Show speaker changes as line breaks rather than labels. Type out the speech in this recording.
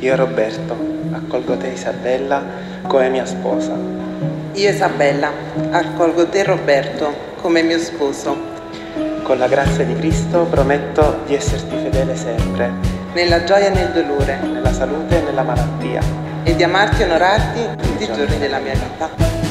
Io Roberto accolgo te Isabella come mia sposa.
Io Isabella accolgo te Roberto come mio sposo.
Con la grazia di Cristo prometto di esserti fedele sempre,
Nella gioia e nel dolore
nella salute e nella malattia.
e di amarti e onorarti tutti i giorni della mia vita.